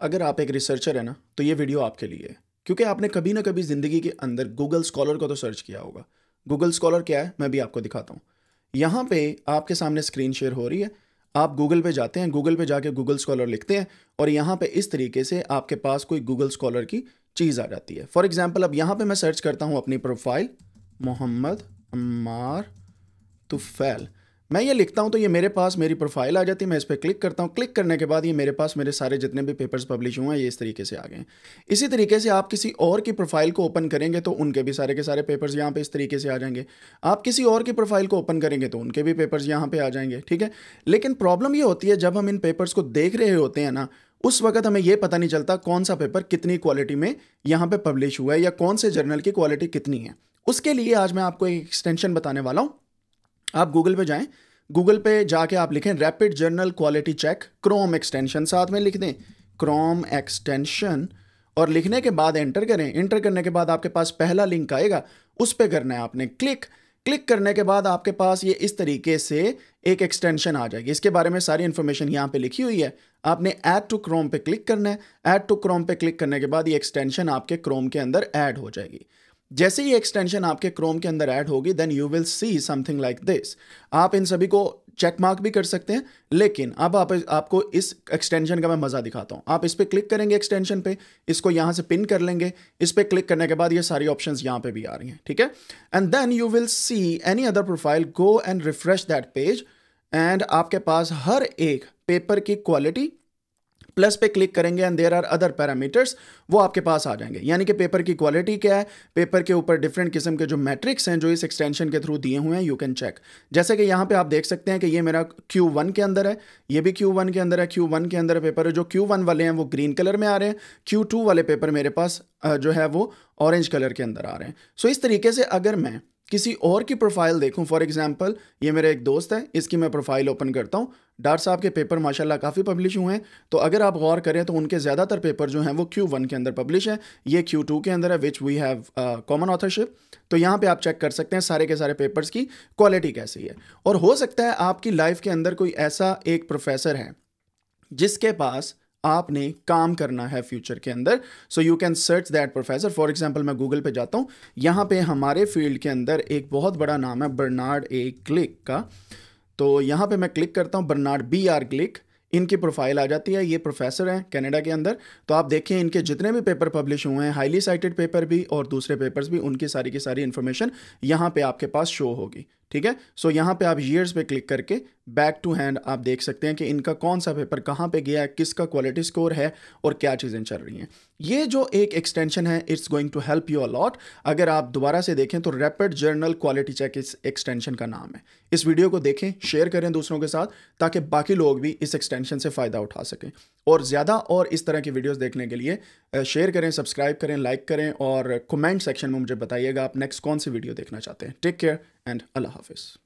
अगर आप एक रिसर्चर है ना तो ये वीडियो आपके लिए है। क्योंकि आपने कभी ना कभी ज़िंदगी के अंदर गूगल स्कॉलर को तो सर्च किया होगा। गूगल स्कॉलर क्या है, मैं भी आपको दिखाता हूँ। यहाँ पे आपके सामने स्क्रीन शेयर हो रही है। आप गूगल पे जाते हैं गूगल पे जाके गूगल स्कॉलर लिखते हैं और यहाँ पे इस तरीके से आपके पास कोई गूगल स्कॉलर की चीज़ आ जाती है। फॉर एग्ज़ाम्पल अब यहाँ पे मैं सर्च करता हूँ अपनी प्रोफ़ाइल मोहम्मद अम्मार तुफैल। मैं ये लिखता हूँ तो ये मेरे पास मेरी प्रोफ़ाइल आ जाती है, मैं इस पर क्लिक करता हूँ। क्लिक करने के बाद ये मेरे पास मेरे सारे जितने भी पेपर्स पब्लिश हुए हैं, ये इस तरीके से आ गए इसी तरीके से आप किसी और की प्रोफ़ाइल को ओपन करेंगे तो उनके भी सारे के सारे पेपर्स यहाँ पे इस तरीके से आ जाएँगे। आप किसी और की प्रोफ़ाइल को ओपन करेंगे तो उनके भी पेपर्स यहाँ पर आ जाएँगे, ठीक है? लेकिन प्रॉब्लम ये होती है, जब हम इन पेपर्स को देख रहे होते हैं ना, उस वक्त हमें यह पता नहीं चलता कौन सा पेपर कितनी क्वालिटी में यहाँ पर पब्लिश हुआ है या कौन से जर्नल की क्वालिटी कितनी है। उसके लिए आज मैं आपको एक एक्सटेंशन बताने वाला हूँ। आप गूगल पे जाएँ। गूगल पे जाके आप लिखें rapid journal quality check Chrome extension साथ में लिख दें। क्रोम एक्सटेंशन और लिखने के बाद एंटर करें। एंटर करने के बाद आपके पास पहला लिंक आएगा। उस पर करना है आपने क्लिक क्लिक करने के बाद आपके पास ये इस तरीके से एक एक्सटेंशन आ जाएगी। इसके बारे में सारी इन्फॉर्मेशन यहाँ पे लिखी हुई है। आपने ऐड टू क्रोम पे क्लिक करना है। ऐड टू क्रोम पे क्लिक करने के बाद ये एक्सटेंशन आपके क्रोम के अंदर ऐड हो जाएगी। जैसे ही एक्सटेंशन आपके क्रोम के अंदर ऐड होगी then you will see something like this आप इन सभी को चेक मार्क भी कर सकते हैं, लेकिन अब आप, आपको इस एक्सटेंशन का मैं मज़ा दिखाता हूँ। आप इस पर क्लिक करेंगे एक्सटेंशन पे, इसको यहाँ से पिन कर लेंगे, इस पर क्लिक करने के बाद ये सारी ऑप्शंस यहाँ पे भी आ रही हैं, ठीक है? And then you will see any other profile go and refresh that page and आपके पास हर एक पेपर की क्वालिटी प्लस पे क्लिक करेंगे and there are other parameters वो आपके पास आ जाएँगे। यानी कि पेपर की क्वालिटी क्या है? पेपर के ऊपर डिफरेंट किस्म के जो मैट्रिक्स हैं जो इस एक्सटेंशन के थ्रू दिए हुए हैं यू कैन चेक जैसे कि यहाँ पे आप देख सकते हैं कि ये मेरा क्यू वन के अंदर है ये भी क्यू वन के अंदर है। क्यू वन के अंदर पेपर है जो क्यू वन वाले हैं वो ग्रीन कलर में आ रहे हैं। क्यू टू वाले पेपर मेरे पास जो है वो ऑरेंज कलर के अंदर आ रहे हैं। सो so, इस तरीके से अगर मैं किसी और की प्रोफ़ाइल देखूँ फॉर एग्जांपल ये मेरा एक दोस्त है, इसकी मैं प्रोफ़ाइल ओपन करता हूँ। डार साहब के पेपर माशाल्लाह काफ़ी पब्लिश हुए हैं। तो अगर आप गौर करें तो उनके ज़्यादातर पेपर जो हैं, वो क्यू वन के अंदर पब्लिश है। ये क्यू टू के अंदर है which we have common authorship तो यहाँ पे आप चेक कर सकते हैं सारे के सारे पेपर्स की क्वालिटी कैसी है। और हो सकता है आपकी लाइफ के अंदर कोई ऐसा एक प्रोफेसर है, जिसके पास आपने काम करना है फ्यूचर के अंदर so you can search that professor for example मैं गूगल पे जाता हूँ, यहाँ पे हमारे फ़ील्ड के अंदर एक बहुत बड़ा नाम है बर्नार्ड ए क्लिक का। तो यहाँ पे मैं क्लिक करता हूँ बर्नार्ड बी आर क्लिक इनकी प्रोफ़ाइल आ जाती है, ये प्रोफेसर हैं कनाडा के अंदर। तो आप देखें इनके जितने भी पेपर पब्लिश हुए हैं हाईली साइटेड पेपर भी और दूसरे पेपर्स भी, उनकी सारी की सारी इन्फॉर्मेशन यहाँ पे आपके पास शो होगी। ठीक है? सो यहाँ पे आप ईयर्स पे क्लिक करके बैक टू हैंड आप देख सकते हैं कि इनका कौन सा पेपर कहाँ पे गया है, किसका क्वालिटी स्कोर है और क्या चीज़ें चल रही हैं। ये जो एक एक्सटेंशन है it's going to help you a lot अगर आप दोबारा से देखें तो रैपिड जर्नल क्वालिटी चेक इस एक्सटेंशन का नाम है। इस वीडियो को देखें शेयर करें दूसरों के साथ ताकि बाकी लोग भी इस एक्सटेंशन से फ़ायदा उठा सकें। और ज़्यादा और इस तरह की वीडियोज़ देखने के लिए शेयर करें सब्सक्राइब करें लाइक करें और कमेंट सेक्शन में मुझे बताइएगा आप नेक्स्ट कौन सी वीडियो देखना चाहते हैं। Take care and Allah Hafiz.